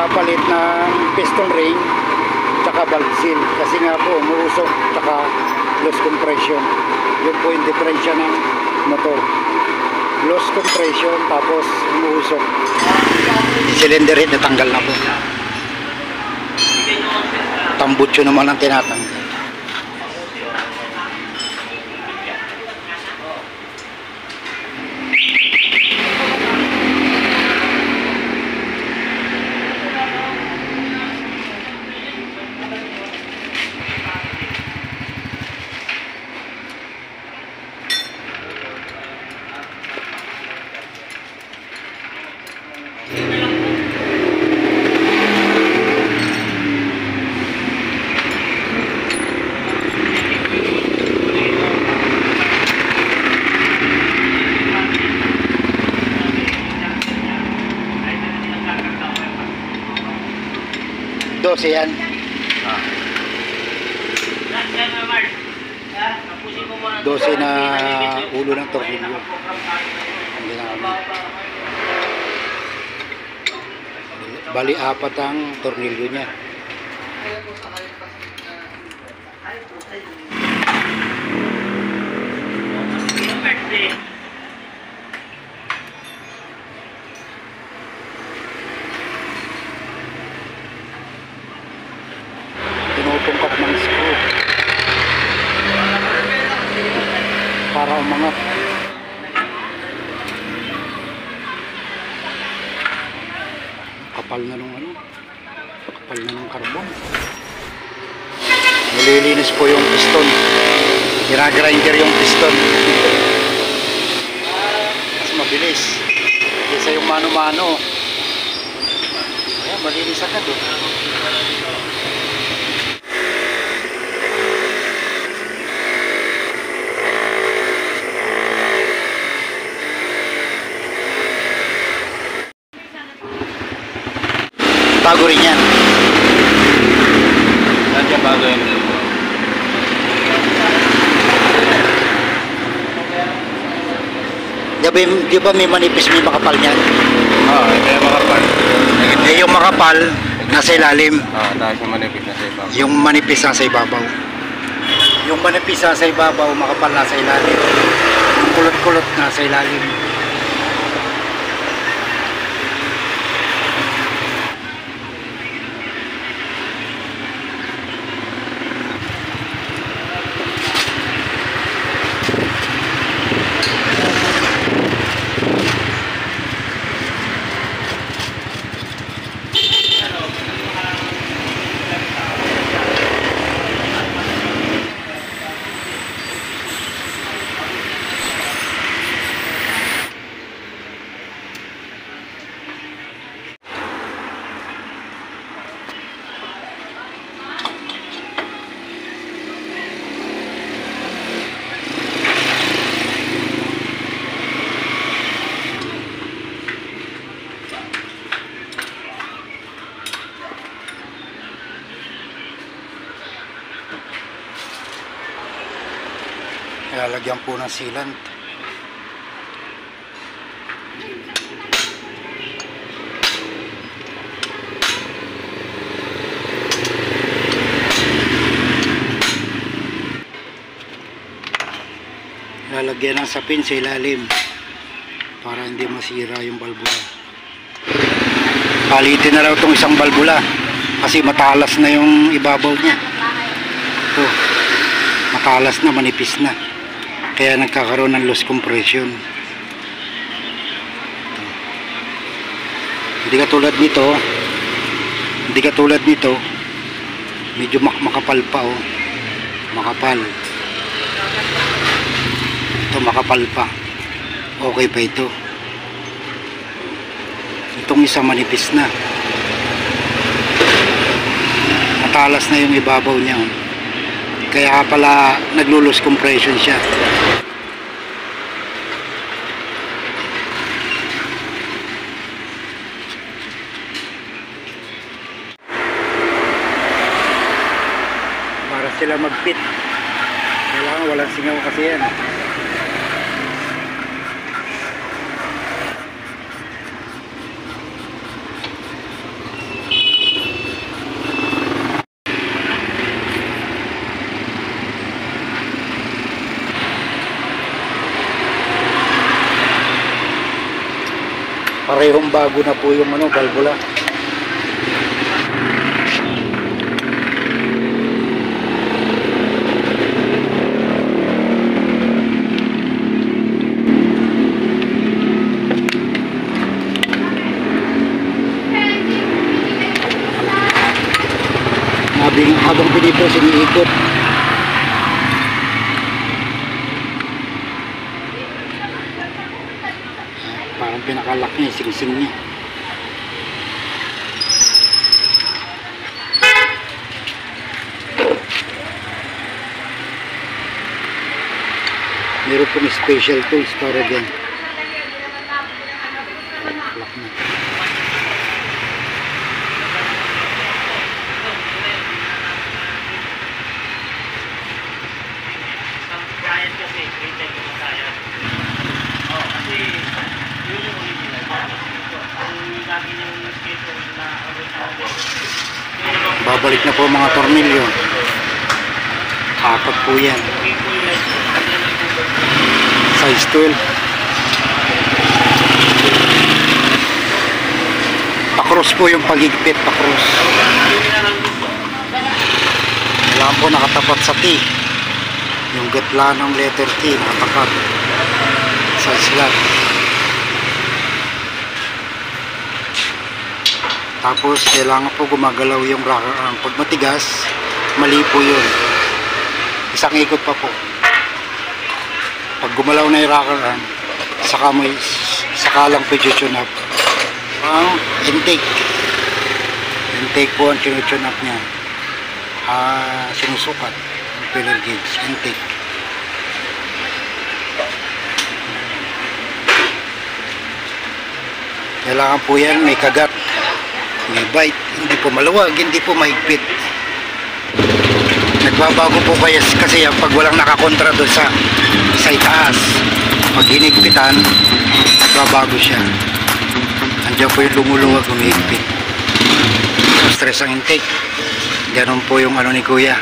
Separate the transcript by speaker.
Speaker 1: magpapalit ng piston ring tsaka valve seal kasi nga po umuusok tsaka loss compression. Yun po yung diferensya ng motor. Loss compression tapos umuusok. Cylinder head natanggal na po. Tambutso naman ang tinatanggal Dose yan. Dose na ulo ng tornilyo. Ang ginamit. Bali apat ang tornilyo niya. Tinutungkap ng screw. Para umangat. Kapal na nung ano. Kapal na nung carbon. Nililinis po yung piston. Ginagrinder yung piston. Mas mabilis. Kaysa yung mano-mano. Ayan, malinis agad eh. Bago rin yan.
Speaker 2: Nandiyan bago yun.
Speaker 1: Di ba, di ba may manipis may makapal niyan?
Speaker 2: Oo, ito yung mga part.
Speaker 1: Eh, yung makapal, nasa ilalim.
Speaker 2: Oo, tapos yung manipis na sa iba.
Speaker 1: Yung manipis nasa ibabaw. Yung manipis nasa ibabaw, makapal nasa ilalim. Yung kulot-kulot nasa ilalim. Lalagyan po ng sealant. Lalagyan ng sapin sa ilalim para hindi masira yung balbula. Palitin na raw itong isang balbula kasi matalas na yung ibabaw niya. Ito, matalas na, manipis na. Kaya nagkakaroon ng loss compression. Hindi katulad nito, hindi katulad nito, medyo mak makapal pa oh. Makapal. Ito makapal pa. Okay pa ito. Itong isa manipis na. Matalas na yung ibabaw niya. oh. Kaya pala naglulos compression siya. Para sila mag-fit. Kailangan walang singaw kasi yan. Parehong bago na po yung ano, valvula. Habang, pinito, siniikot. ang pinakalaki, singsing niya. Meron pong special tools para dyan. Lock na.
Speaker 3: Kasi, 310.
Speaker 1: Babalik na po mga tornilyo. Apat po yan. Size 12. Pakros po yung pagigpit, pakros. Kailangan po nakatapat sa T. Yung gatla ng letter T, nakatapat sa slot. Tapos, kailangan po gumagalaw yung rocker arm. Pag matigas, mali po yun. Isang ikot pa po. Pag gumalaw na yung rocker arm, saka mo, saka lang po tune up. Ang intake. Intake po ang tune up niya. Ah, sinusukat. Ang filler gauge, intake. Kailangan po yan, may kagat, may bite, hindi po maluwag, hindi po mahigpit. Nagbabago po kaya kasi yan pag walang nakakontra doon sa sa itaas. Pag hinigpitan, nagbabago siya. Andiyan po yung lumuluwag, umihigpit. Stress ang intake. Ganon po yung ano ni kuya.